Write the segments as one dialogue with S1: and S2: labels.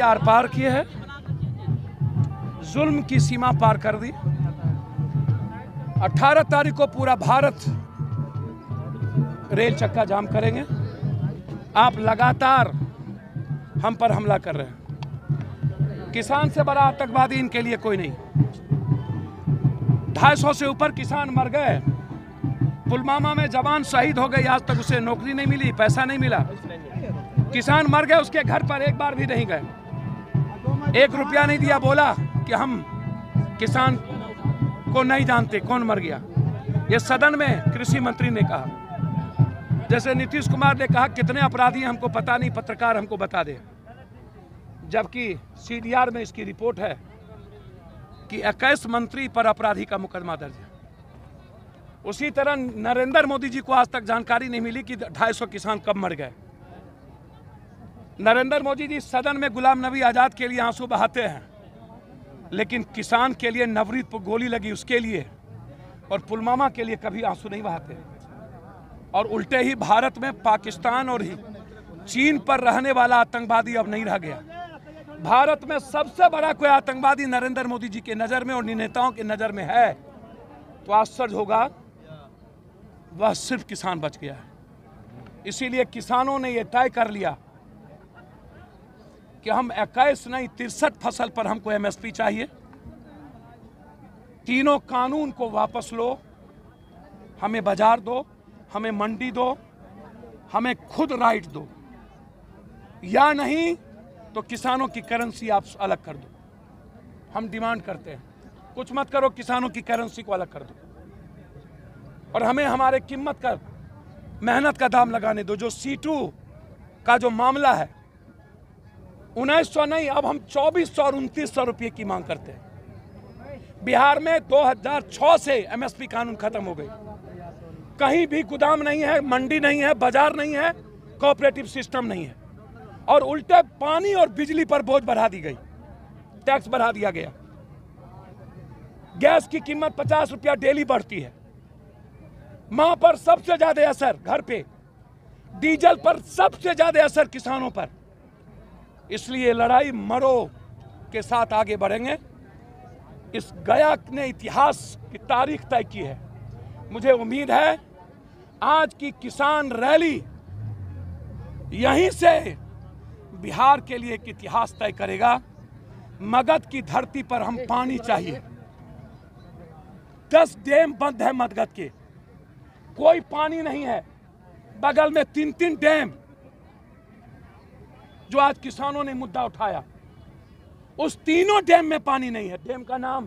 S1: Are पार किए है। जुल्म की सीमा पार कर दी। 18 तारीख को पूरा भारत रेल चक्का जाम करेंगे। आप लगातार हम पर हमला कर रहे हैं। किसान से बड़ा आतंकवादी इनके लिए कोई नहीं। ढाई सौ से ऊपर किसान मर गए। पुलवामा में जवान शहीद हो गए। आज तक उसे नौकरी नहीं मिली, पैसा नहीं मिला। किसान मर गए, उसके घर पर एक बार भी नहीं गए। एक रुपया नहीं दिया, बोला कि हम किसान को नहीं जानते कौन मर गया। ये सदन में कृषि मंत्री ने कहा। जैसे नीतीश कुमार ने कहा, कितने अपराधी हमको पता नहीं, पत्रकार हमको बता दे। जबकि सीडीआर में इसकी रिपोर्ट है कि 21 मंत्री पर अपराधी का मुकदमा दर्ज है। उसी तरह नरेंद्र मोदी जी को आज तक जानकारी नहीं मिली कि 250 किसान कब मर गए। नरेंद्र मोदी जी सदन में गुलाम नबी आज़ाद के लिए आँसू बहाते हैं, लेकिन किसान के लिए नवरीत पर गोली लगी उसके लिए और पुलवामा के लिए कभी आँसू नहीं बहाते। और उल्टे ही भारत में पाकिस्तान और ही चीन पर रहने वाला आतंकवादी अब नहीं रह गया। भारत में सबसे बड़ा कोई आतंकवादी नरेंद्र मोदी जी के नज़र में और नेताओं के नज़र में है तो आश्चर्य होगा, वह सिर्फ़ किसान बच गया है। इसीलिए किसानों ने यह तय कर लिया कि हम इक्कीस नहीं, तिरसठ फ़सल पर हमको एमएसपी चाहिए। तीनों कानून को वापस लो। हमें बाज़ार दो, हमें मंडी दो, हमें खुद राइट दो। या नहीं तो किसानों की करेंसी आप अलग कर दो। हम डिमांड करते हैं। कुछ मत करो, किसानों की करेंसी को अलग कर दो। और हमें हमारे कीमत का, मेहनत का दाम लगाने दो। जो सी टू का जो मामला है उन्नीस सौ नहीं, अब हम चौबीस सौ और उनतीस सौ रुपये की मांग करते हैं। बिहार में 2006 से एमएसपी कानून खत्म हो गई। कहीं भी गोदाम नहीं है, मंडी नहीं है, बाज़ार नहीं है, कोऑपरेटिव सिस्टम नहीं है। और उल्टे पानी और बिजली पर बोझ बढ़ा दी गई। टैक्स बढ़ा दिया गया। गैस की कीमत पचास रुपया डेली बढ़ती है। माँ पर सबसे ज़्यादा असर, घर पे। डीजल पर सबसे ज़्यादा असर किसानों पर। इसलिए लड़ाई मरो के साथ आगे बढ़ेंगे। इस गया ने इतिहास की तारीख तय की है। मुझे उम्मीद है आज की किसान रैली यहीं से बिहार के लिए एक इतिहास तय करेगा। मगध की धरती पर हम पानी चाहिए। दस डैम बंद है मगध के। कोई पानी नहीं है। बगल में तीन तीन डैम। जो आज किसानों ने मुद्दा उठाया उस तीनों डैम में पानी नहीं है। डैम का नाम?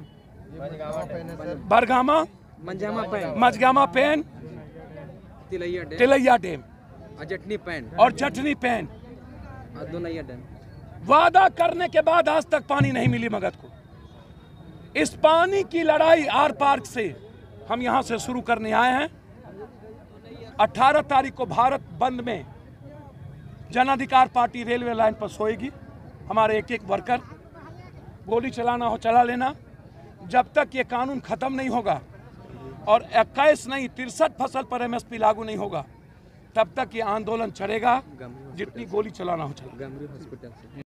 S1: बरगामा?
S2: पैन।
S1: मजगामा पेन।
S2: तिलैया डैम। अजटनी पैन।
S1: और जटनी पेन।
S2: डैम।
S1: वादा करने के बाद आज तक पानी नहीं मिली मगध को। इस पानी की लड़ाई आर पार्क से हम यहाँ से शुरू करने आए हैं। 18 तारीख को भारत बंद में जन अधिकार पार्टी रेलवे लाइन पर सोएगी। हमारे एक एक वर्कर, गोली चलाना हो, चला लेना। जब तक ये कानून खत्म नहीं होगा और 21 नहीं, तिरसठ फ़सल पर एमएसपी लागू नहीं होगा, तब तक ये आंदोलन चलेगा जितनी गोली चलाना हो चला